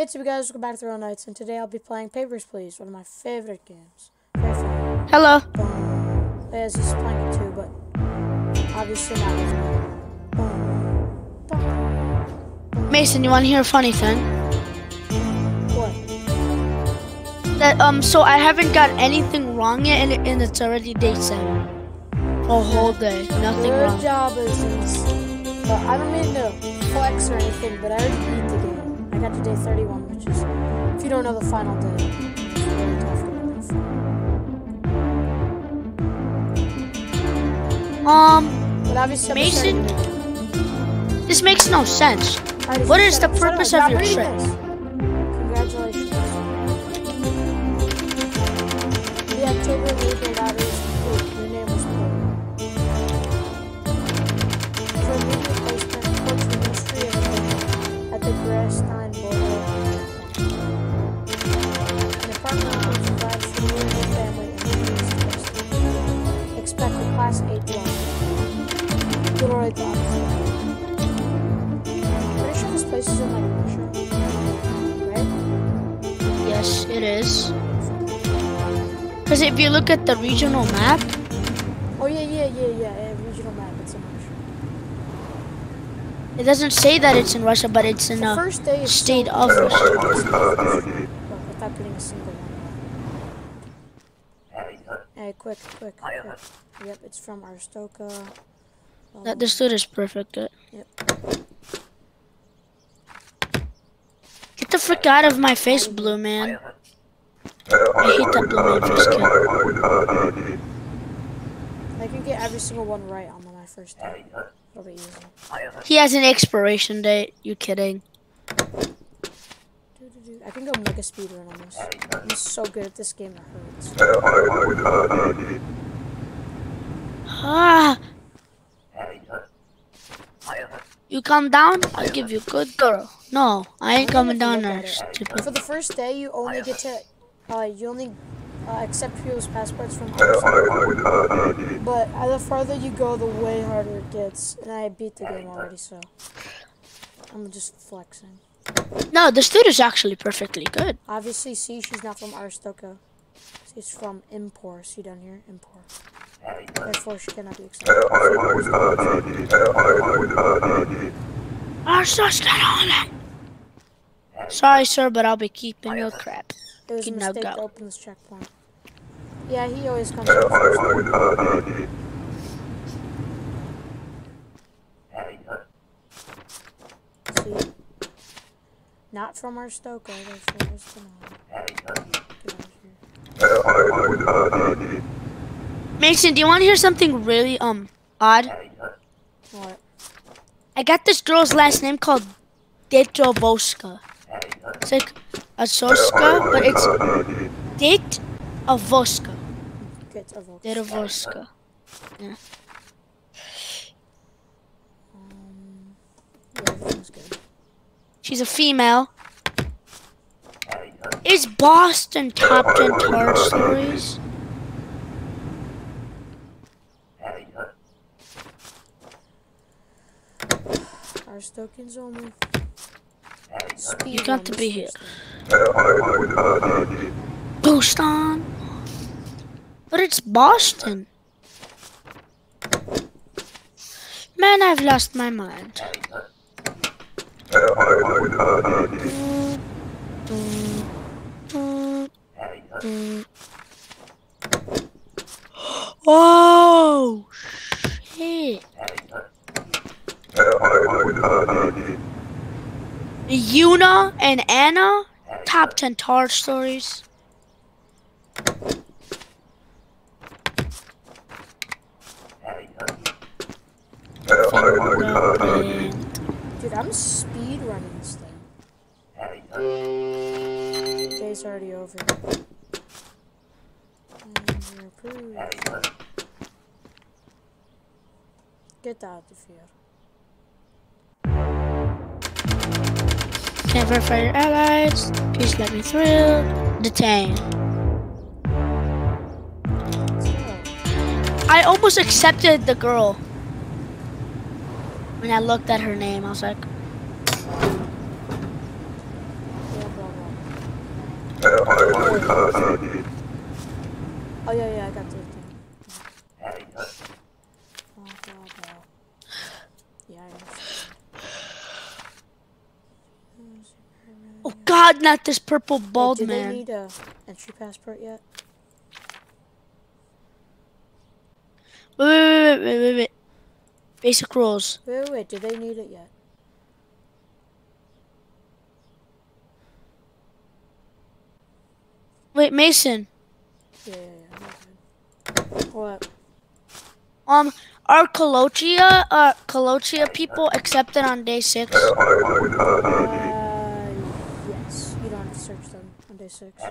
Hey, up, guys? Welcome back to Throw Nights, and today I'll be playing Papers, Please, one of my favorite games. Hello. Boom. Yes, he's playing it too, but obviously not with me. Boom. Boom. Mason, you want to hear a funny thing? What? That um, so I haven't got anything wrong yet, and, and it's already day seven. A whole day, nothing Good wrong. job, Aziz. But I don't mean to flex or anything, but I already beat the game. I got to day 31, which is, if you don't know the final day, it's really tough to get. Um, But obviously, Mason? this makes no sense. What is the up, shut up. purpose of your trip? this. Congratulations. The October you look at the regional map, Oh yeah, yeah, yeah, yeah. yeah regional map. It's in Russia. it doesn't say that it's in Russia, but it's in The a first day is state so of Russia. Without getting a single one. Hey, quick, quick, quick. Yep, it's from Arstotzka. That this dude is perfect. At. Yep. Get the frick out of my face, blue man. I hate that blue man face kid. I can get every single one right on my first day. It'll be easy. He has an expiration date. You kidding? I can go mega speedrun on this. I'm so good at this game, it hurts. Ah. You come down, I'll give you good girl. No, I ain't coming down there, stupid. For the first day, you only get to, uh, you only uh, accept people's passports from Arstotzka. But uh, the farther you go, the way harder it gets. And I beat the game already, so I'm just flexing. No, this dude is actually perfectly good. Obviously, see, she's not from Arstotzka. She's from Impor. See down here, Impor. Therefore, she cannot be accepted. I'm on it. Sorry, sir, but I'll be keeping your crap. It was a Okay, now mistake to open this checkpoint. Yeah, he always comes in first. See? Not from Arstotzka, therefore it's the Get out of here. Mason, do you want to hear something really um odd? What? I got this girl's last name called Detrovoska. It's like a Soska, but it's Date of Voska. Get a. Um, yeah. She's a female. Is Boston top 10 card stories? Only. Speed You got to be here. Boston. But it's Boston. Man, I've lost my mind. Oh shit! Yuna and Anna, top ten tar stories. Dude, I'm speed running this thing. Day's already over. Mm, and. Get out of here. Can't verify your allies. Please let me through. Detain. I almost accepted the girl. When I looked at her name, I was like, Oh yeah, yeah, I got the thing. Blah, blah, blah. Yeah, I understand. Oh God, not this purple Wait, bald do man. they need a entry passport yet? Wait, wait, wait, wait, wait, wait. Basic rules. Wait, wait, wait, do they need it yet? Wait, Mason. Yeah, yeah, yeah. What? Um, are Kolechia, uh, Kolechia people accepted on day six? Uh, yes. You don't have to search them on day six.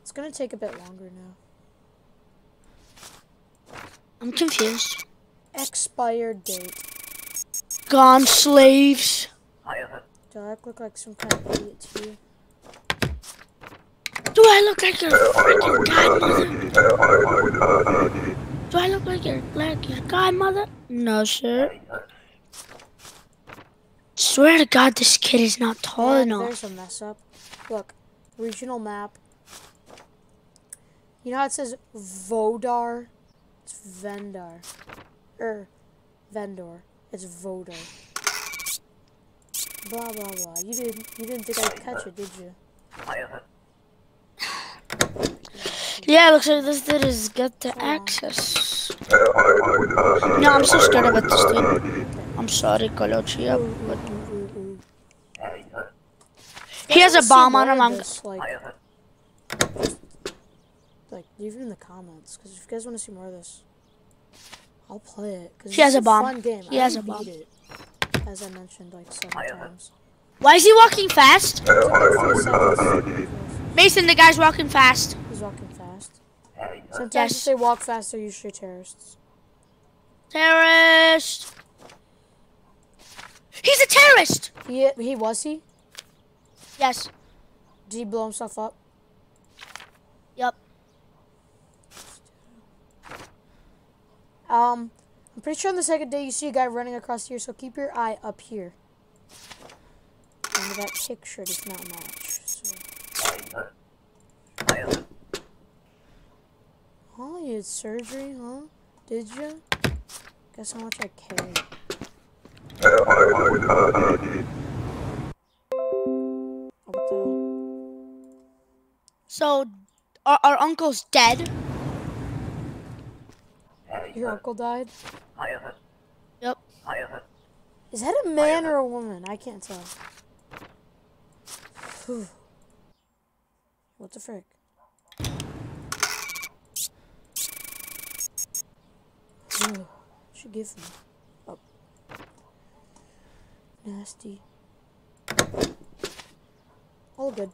It's gonna take a bit longer now. I'm confused. Expired date. Gone slaves. Do I look like some kind of idiot to you? Do I look like your freaking godmother? Do I look like your like your godmother? No, sir. Swear to God, this kid is not tall Yeah, enough. There's a mess up. Look, regional map. You know how it says Vodar? It's Vendar. Er, Vendor. It's Vodar. Blah blah blah. You didn't you didn't think I'd catch it, did you? Yeah, looks like this dude has got the access. No, I'm so scared about this dude. I'm sorry, Kolechia, but. He has a bomb on him. I'm this, like, like, leave it in the comments, because if you guys want to see more of this, I'll play it. Cause He has a bomb. Fun game. He I has a bomb. It, as I mentioned like seven times. Why is he walking fast? It took me a few seconds. Mason, the guy's walking fast. He's walking fast. Sometimes Yes. if they walk fast, they're usually terrorists. Terrorist. He's a terrorist. He he was he? Yes. Did he blow himself up? Yep. Um, I'm pretty sure on the second day you see a guy running across here, so keep your eye up here. And that picture does not match. So. Oh, you had surgery, huh? Did you? Guess how much I care. Our, our uncle's dead. Your uncle died? Yep. Is that a man or a woman? I can't tell. Phew. What the frick? Ugh, Should give me. Oh. Nasty. All good.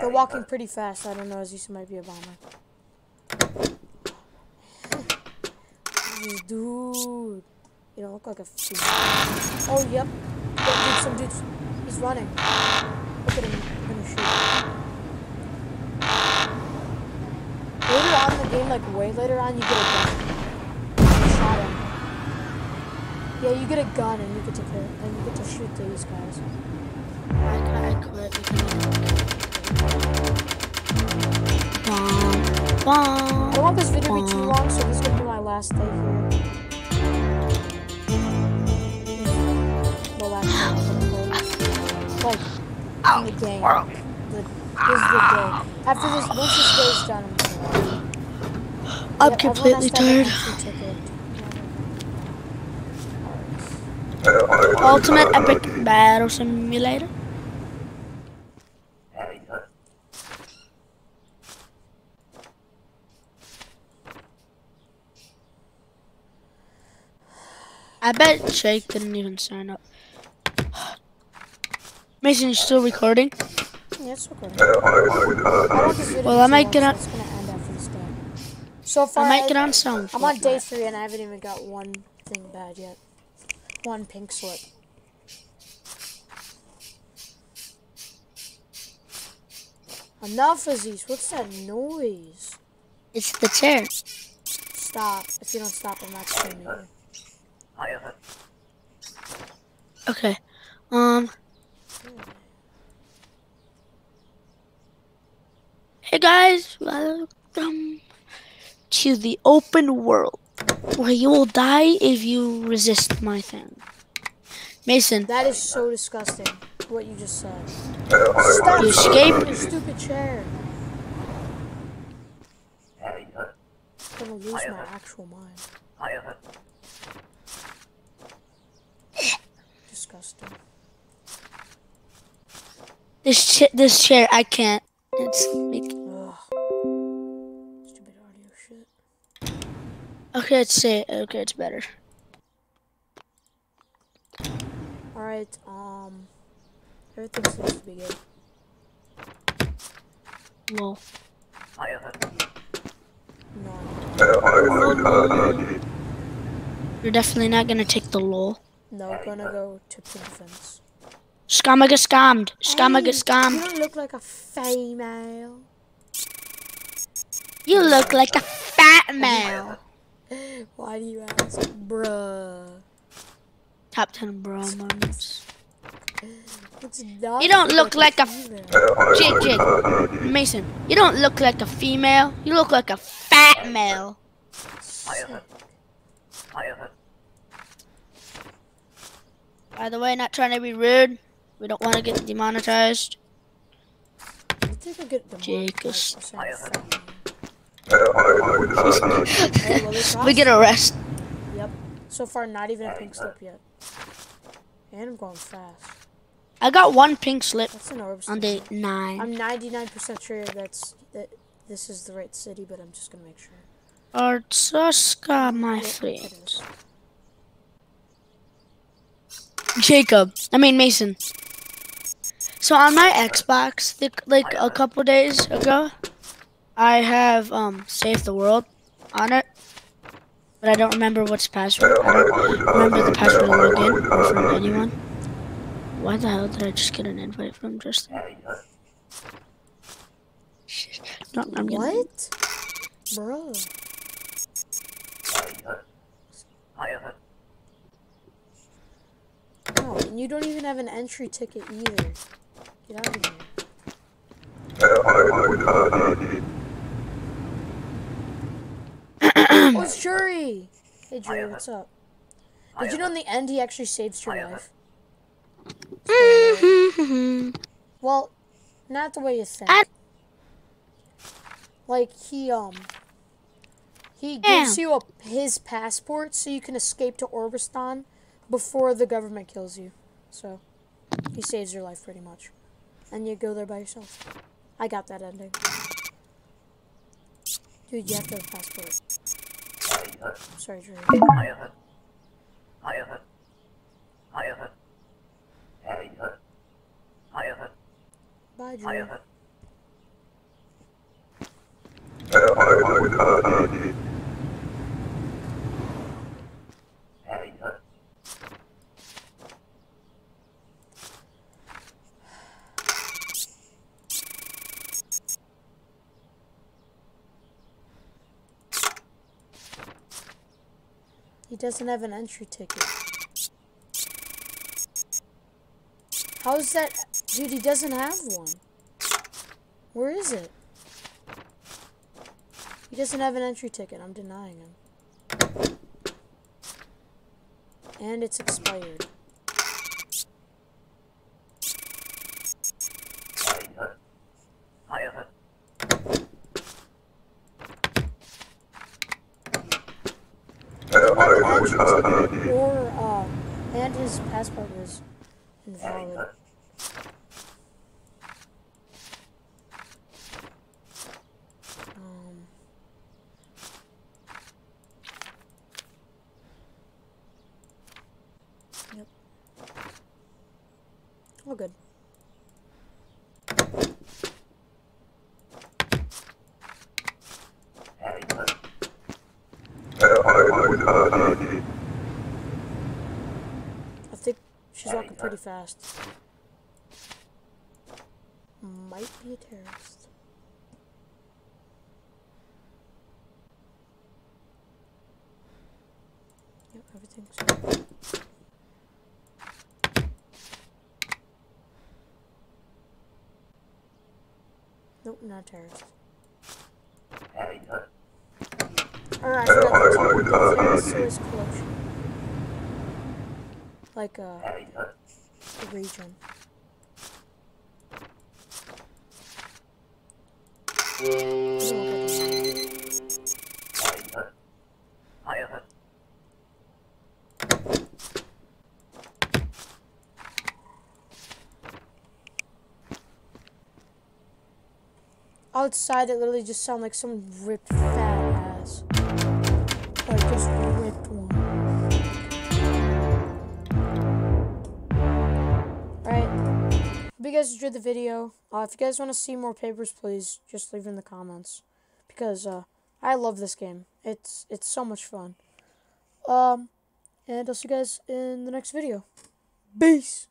They're walking pretty fast. I don't know. As you might be a bomber. Dude. You don't look like a. Oh, yep. Yep, dude, some dude's. He's running. Look at him. I'm gonna shoot. Later on in the game, like way later on, you get a gun. You shot him. Yeah, you get a gun and you get to kill, and you get to shoot these guys. I, I quit. Bomb. Bomb. I don't want this video to be too long, so this is gonna be my last day here. The last day I'm gonna play. Like, in the game. The, this is the day. After this, once this day is done, I'm I'm Yep, completely has to have an tired. entry ticket. Ultimate Epic Battle Simulator. I bet Jake didn't even sign up. Mason, you still recording? Yeah, it's okay. I want this video Well, I might get on- gonna end after this day. So far, I might get on sound. I'm on day three and I haven't even got one thing bad yet. One pink slip. Enough of these. What's that noise? It's the chair. Stop. If you don't stop, I'm not streaming you. Okay. Um. Hey guys, welcome to the open world where you will die if you resist my thing. Mason, That is so disgusting. What you just said. Stop You escape? your stupid chair. I'm gonna lose my actual mind. Disgusting. this ch- this chair I can't. It's make- okay. It's say okay. It's better. Alright, um. Everything seems to be good. Lol. No, You're definitely not gonna take the lol. no, gonna go to defense. fence. Scamma get scammed. Scamma Hey, get You scammed. don't look like a female. You look like a fat male. Why do you ask? Bruh. Top ten bro moments. It's not You don't look like a- female. Jig, Jig, Mason. You don't look like a female. You look like a fat male. By the way, not trying to be rude. We don't want to get demonetized. You think We get arrested. Yep. So far, not even a pink slip yet. And I'm going fast. I got one pink slip That's an orb. on day nine. I'm 99% sure that's that this is the right city, but I'm just gonna make sure. Arstotzka, my Yep, it friends. Jacob. I mean Mason. So on my Xbox, the, like a couple days ago, I have um saved the world on it, but I don't remember what's password. I don't remember the password to log in or from anyone. Why the hell did I just get an invite from Justin? Shit. No, I'm getting What? Bro. Oh, and you don't even have an entry ticket either. Get out of here. oh, it's Jorji! Hey, Jorji, what's up? Did you know in the end he actually saves your life? Well, not the way you think. I- Like he um he gives you a, his passport so you can escape to Obristan before the government kills you. So he saves your life pretty much, and you go there by yourself. I got that ending. Dude, you have to have a passport. Sorry, Drew. Bye, Drew. He doesn't have an entry ticket. How is that? Dude, he doesn't have one. Where is it? He doesn't have an entry ticket. I'm denying him. And it's expired. Or, uh, and his passport is invalid. Um, yep. All good. I think she's walking pretty fast. Might be a terrorist. everything. So. Nope, not a terrorist. Alright. Like, a, the region. Outside, it literally just sounded like some ripped guys enjoyed the video. Uh, if you guys want to see more papers, please just leave in the comments. Because, uh, I love this game. It's, it's so much fun. Um, and I'll see you guys in the next video. Peace!